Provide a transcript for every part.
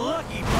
何以故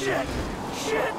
Shit! Shit!